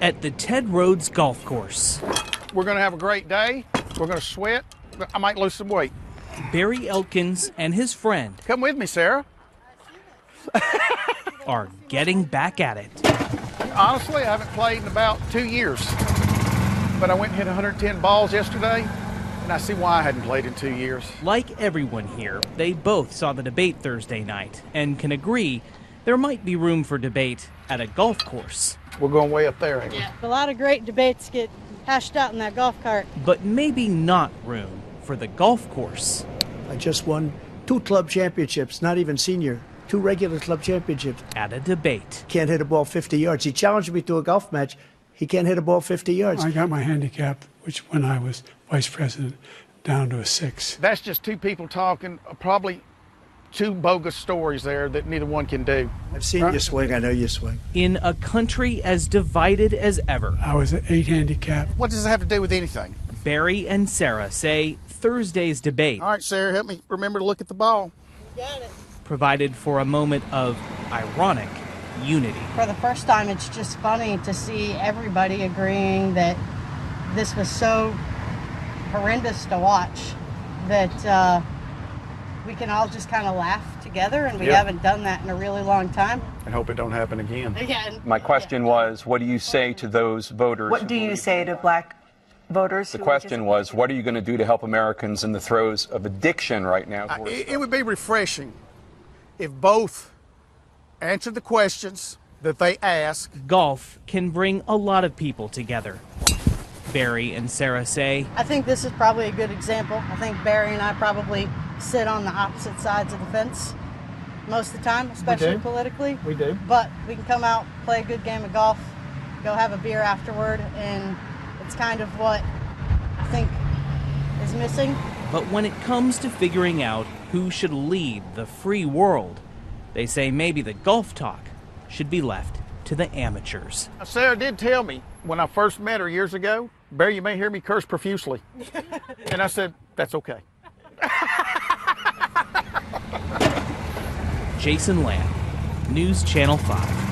at the Ted Rhodes Golf Course. We're going to have a great day. We're going to sweat. I might lose some weight. Barry Elkins and his friend Come with me, Sarah. are getting back at it. Honestly, I haven't played in about two years. But I went and hit 110 balls yesterday, and I see why I hadn't played in two years. Like everyone here, they both saw the debate Thursday night and can agree there might be room for debate at a golf course, We're going way up there. ain't we? A lot of great debates get hashed out in that golf cart. but maybe not room for the golf course. I just won two club championships, not even senior, two regular club championships. At a debate. Can't hit a ball 50 yards. He challenged me to a golf match. He can't hit a ball 50 yards. I got my handicap, which when I was vice president, down to a six. That's just two people talking, uh, probably two bogus stories there that neither one can do. I've seen you swing. I know you swing. In a country as divided as ever, I was an eight handicap. What does it have to do with anything? Barry and Sarah say Thursday's debate All right, Sarah, help me remember to look at the ball. Got it. provided for a moment of ironic unity. For the first time, it's just funny to see everybody agreeing that this was so horrendous to watch that uh, we can all just kind of laugh together, and we Yeah. haven't done that in a really long time. And hope it don't happen again. Again. My question was, what do you say to those voters? What do you say to black voters? The who question was, what are you going to do to help Americans in the throes of addiction right now? I- It, it would be refreshing if both answered the questions that they ask. Golf can bring a lot of people together. Barry and Sarah say I think this is probably a good example. I think Barry and I probably sit on the opposite sides of the fence most of the time, especially do. politically. We do. But we can come out, play a good game of golf, go have a beer afterward, and it's kind of what I think is missing. But when it comes to figuring out who should lead the free world, they say maybe the golf talk should be left to the amateurs. Sarah did tell me when I first met her years ago, Barry, you may hear me curse profusely. and I said, that's okay. Jason Lamb, News Channel 5.